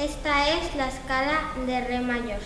Esta es la escala de re mayor.